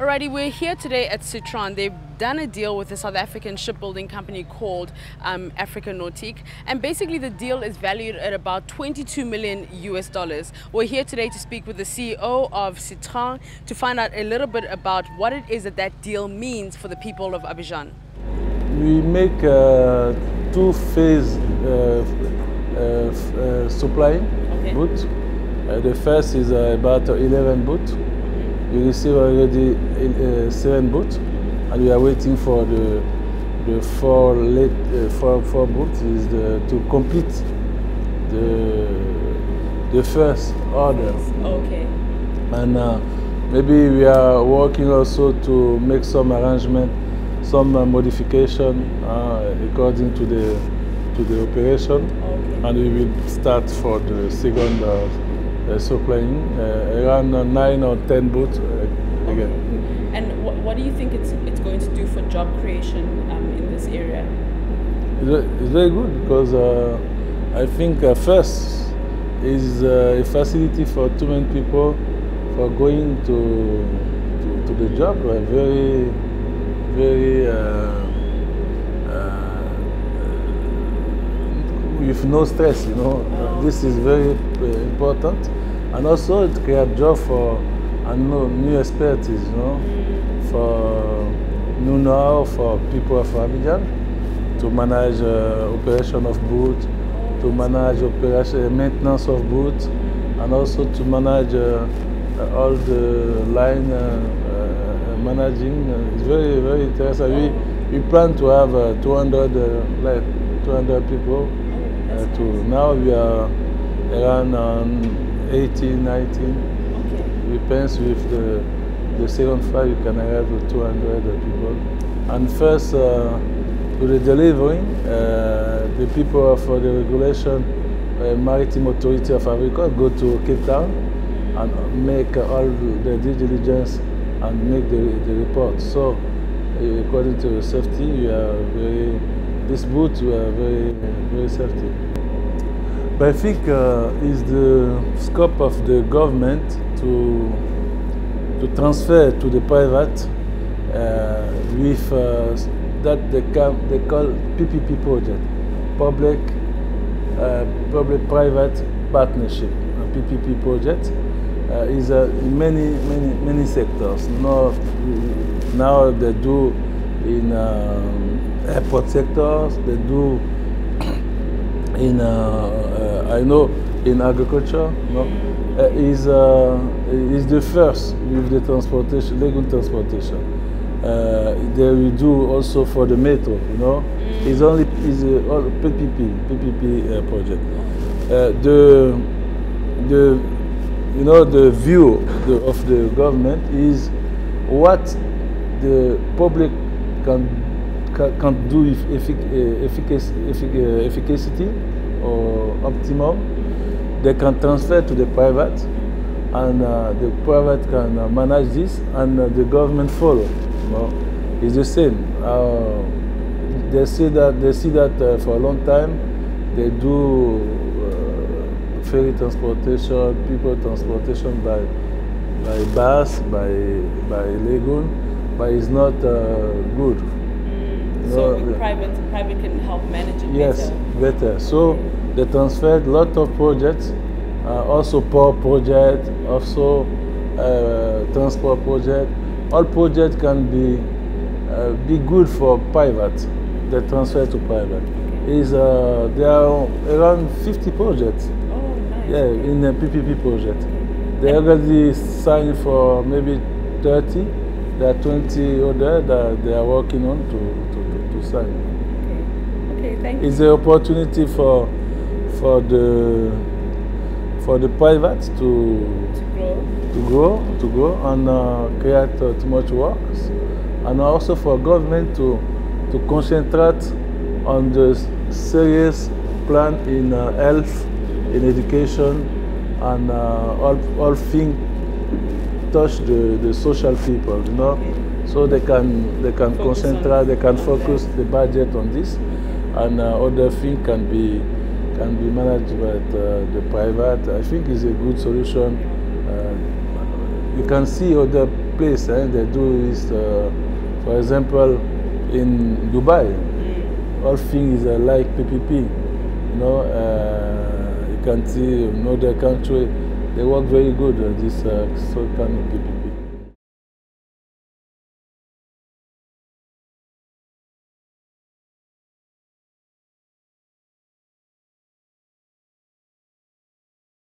Alrighty, we're here today at Citrans. They've done a deal with a South African shipbuilding company called um, Africa Nautique, and basically the deal is valued at about 22 million US dollars. We're here today to speak with the CEO of Citrans to find out a little bit about what it is that that deal means for the people of Abidjan. We make uh, two phase uh, uh, uh supplying okay. boat. Uh, the first is uh, about 11 boat we receive already uh, seven boats, and we are waiting for the the four late uh, four four boats is the, to complete the the first order. Okay. And uh, maybe we are working also to make some arrangement, some uh, modification uh, according to the to the operation, okay. and we will start for the second. Uh, uh, supplying uh, around nine or ten boats uh, again. And wh what do you think it's it's going to do for job creation um, in this area? It's very good because I think first is a facility for too many people for going to to, to the job. very very with no stress, you know. This is very uh, important. And also it creates job for and know, new expertise, you know, for new know for people of Abidjan to manage uh, operation of boat, to manage operation maintenance of boat, and also to manage uh, all the line uh, uh managing. It's very very interesting. We we plan to have uh, 200 like 200 people. To now we are around um, 18, 19. Okay. Depends with the, the second flight, you can arrive with 200 people. And first, uh, to the delivering, uh, the people for the regulation, uh, Maritime Authority of Africa go to Cape Town and make all the due diligence and make the, the report. So, according to safety, we are very, this boat, we are very, very safety. I think uh, is the scope of the government to to transfer to the private uh, with uh, that they, can, they call PPP project, public uh, public private partnership. A PPP project uh, is uh, in many many many sectors. Now, now they do in um, airport sectors. They do in I know in agriculture, no, uh, is, uh, is the first with the transportation, legal transportation. Uh, they will do also for the metro, you know. Mm. It's only is a PPP, PPP uh, project. Uh, the, the, you know, the view the, of the government is what the public can, can, can do with effic uh, efficacy, effic uh, efficacy or optimum, they can transfer to the private and uh, the private can uh, manage this and uh, the government follow. Know? It's the same. Uh, they see that, they see that uh, for a long time. They do ferry transportation, people transportation by, by bus, by, by lagoon, but it's not good. So private, private can help manage it yes, better. better. So they transferred a lot of projects, uh, also power project, also uh, transport project. All projects can be uh, be good for private. They transfer to private. Is uh, there are around 50 projects. Oh, nice. Yeah, in the PPP project. They already signed for maybe 30. There are 20 other that they are working on to, Okay. Okay, thank you. It's an opportunity for for the for the private to to grow to grow, to grow and uh, create uh, too much work, and also for government to to concentrate on the serious plan in uh, health, in education, and uh, all all things touch the, the social people, you know. So they can they can focus concentrate, they can focus the budget on this, and uh, other things can be can be managed by uh, the private, I think is a good solution. Uh, you can see other place. Eh? They do is, uh, for example, in Dubai, Mm. all things are like PPP. You know, uh, you can see in other country, they work very good. Uh, this uh, of PPP.